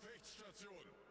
Gefechtsstation.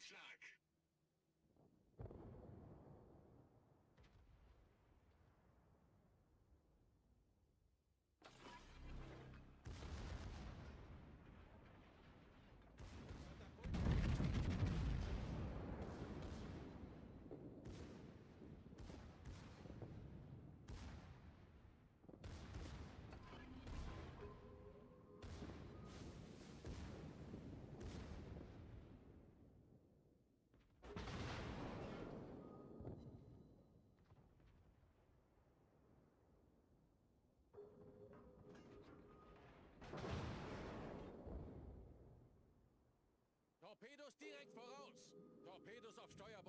Fehlschlag. Torpedos direkt voraus! Torpedos auf Steuerbord!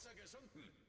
Kreuzer gesunken.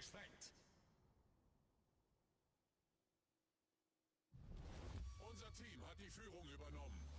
Gesprengt. Unser Team hat die Führung übernommen.